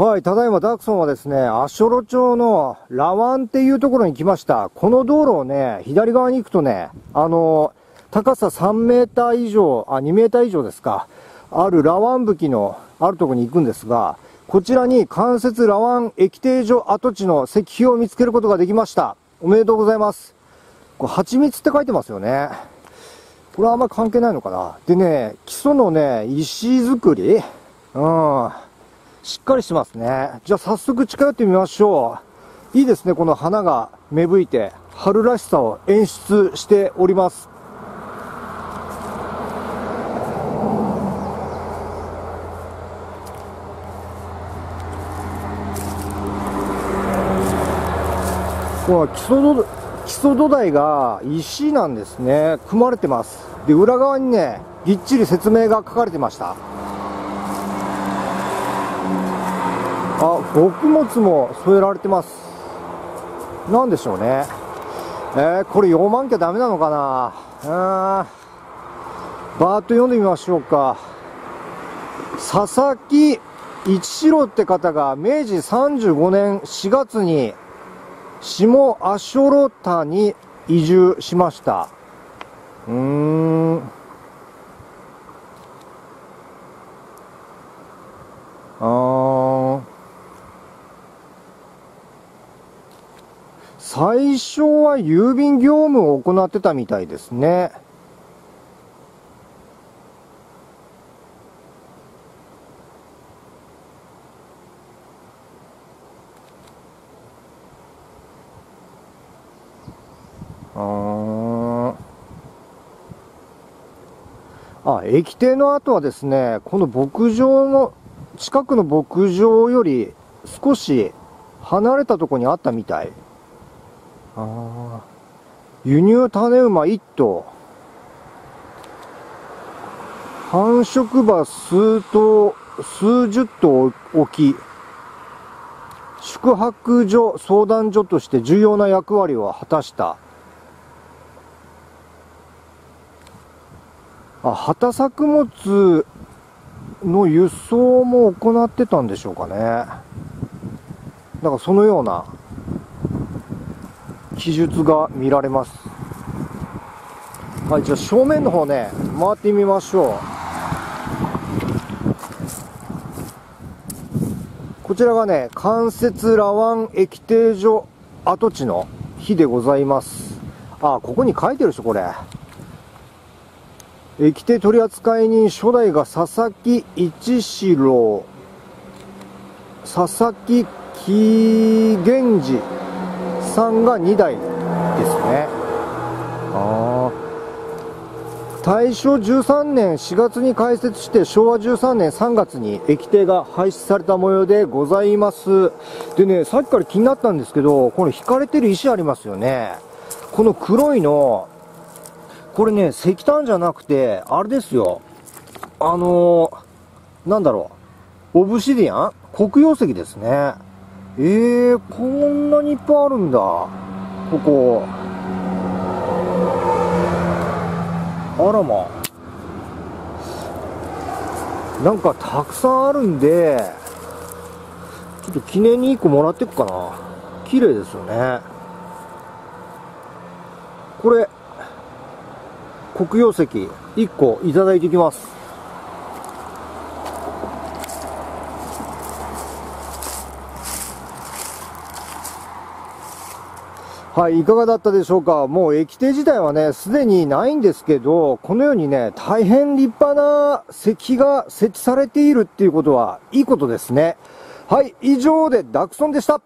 はい、ただいまダークソンはですね、足寄町のラワンっていうところに来ました。この道路をね、左側に行くとね、あの、高さ3メーター以上、あ、2メーター以上ですか、あるラワン武器のあるところに行くんですが、こちらに関節ラワン液定所跡地の石碑を見つけることができました。おめでとうございます。これ、蜂蜜って書いてますよね。これはあんま関係ないのかな。でね、基礎のね、石造り？うん。しっかりしてますね。じゃあ早速近寄ってみましょう。いいですね、この花が芽吹いて、春らしさを演出しております。この基礎土基礎土台が石なんですね。組まれてます。で、裏側にね、ぎっちり説明が書かれてました。あ、穀物も添えられてます。なんでしょうね。えー、これ読まんきゃダメなのかなうん。バーッと読んでみましょうか。佐々木一郎って方が明治35年4月に下足呂田に移住しました。うーん。あー。最初は郵便業務を行ってたみたいですね。ああ、駅亭の後はですね、この牧場の、近くの牧場より少し離れたところにあったみたい。あ輸入種馬1頭。繁殖馬数頭数十頭置き。宿泊所相談所として重要な役割を果たした。あ畑作物の輸送も行ってたんでしょうかね。だからそのような記述が見られます。はい、じゃあ正面の方ね、回ってみましょう。こちらがね、関節ラワン液定所跡地の日でございます。あ、ここに書いてるでしょ、これ。液定取扱人初代が佐々木一四郎、佐々木紀源氏さんが2台ですね。あ大正13年4月に開設して昭和13年3月に駅定が廃止された模様でございます。でね、さっきから気になったんですけど、この引かれてる石ありますよね。この黒いの、これね、石炭じゃなくて、あれですよ。あのー、なんだろう。オブシディアン？黒曜石ですね。えー、こんなにいっぱいあるんだ。ここ。あらま。なんかたくさんあるんで、ちょっと記念に1個もらってくかな。綺麗ですよね。これ、黒曜石1個いただいてきます。はい、いかがだったでしょうか？もう駅停自体はね、すでにないんですけど、このようにね、大変立派な石が設置されているっていうことは、いいことですね。はい、以上でダクソンでした。